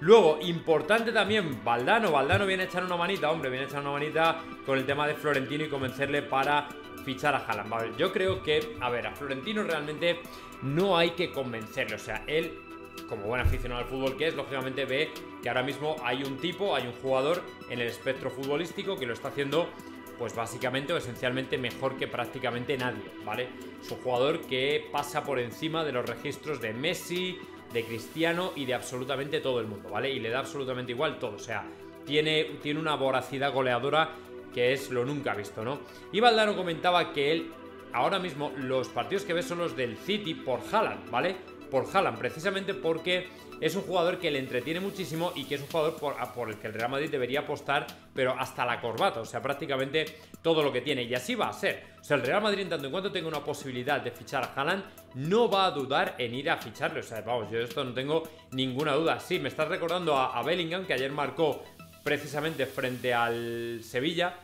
Luego, importante también, Valdano. Valdano viene a echar una manita, hombre, viene a echar una manita con el tema de Florentino y convencerle para fichar a Haaland. yo creo que, a ver, a Florentino realmente no hay que convencerle. O sea, él, como buen aficionado al fútbol que es, lógicamente ve que ahora mismo hay un tipo, hay un jugador en el espectro futbolístico que lo está haciendo pues básicamente o esencialmente mejor que prácticamente nadie, ¿vale? Es un jugador que pasa por encima de los registros de Messi, de Cristiano y de absolutamente todo el mundo, ¿vale? Y le da absolutamente igual todo, o sea, tiene, tiene una voracidad goleadora que es lo nunca visto, ¿no? Y Valdano comentaba que él, ahora mismo, los partidos que ve son los del City por Haaland, ¿vale? Por Haaland, precisamente porque es un jugador que le entretiene muchísimo y que es un jugador por, el que el Real Madrid debería apostar, pero hasta la corbata, o sea, prácticamente todo lo que tiene. Y así va a ser. O sea, el Real Madrid, en tanto en cuanto tenga una posibilidad de fichar a Haaland, no va a dudar en ir a ficharlo. O sea, vamos, yo de esto no tengo ninguna duda. Sí, me estás recordando a, a Bellingham, que ayer marcó precisamente frente al Sevilla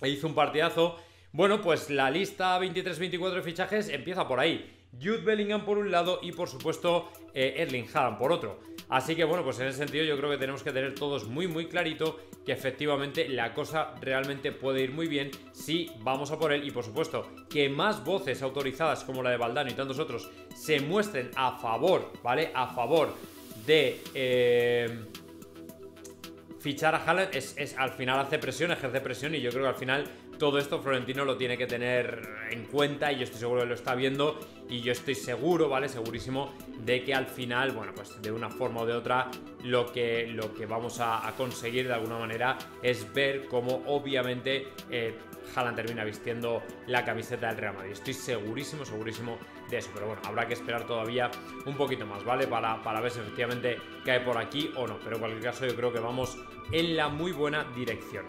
e hizo un partidazo. Bueno, pues la lista 23-24 de fichajes empieza por ahí. Jude Bellingham por un lado y por supuesto eh, Erling Haaland por otro. Así que bueno, pues en ese sentido yo creo que tenemos que tener todos muy muy clarito que efectivamente la cosa realmente puede ir muy bien si vamos a por él y por supuesto que más voces autorizadas como la de Valdano y tantos otros se muestren a favor, ¿vale? A favor de... Eh, fichar a Haaland es, es, al final hace presión, ejerce presión y yo creo que al final todo esto Florentino lo tiene que tener en cuenta y yo estoy seguro que lo está viendo y yo estoy seguro, ¿vale? Segurísimo de que al final, bueno, pues de una forma o de otra lo que, lo que vamos a, conseguir de alguna manera es ver cómo obviamente eh, Haaland termina vistiendo la camiseta del Real Madrid. Estoy segurísimo, segurísimo de eso, pero bueno, habrá que esperar todavía un poquito más, ¿vale? Para, para ver si efectivamente cae por aquí o no, pero en cualquier caso yo creo que vamos en la muy buena dirección.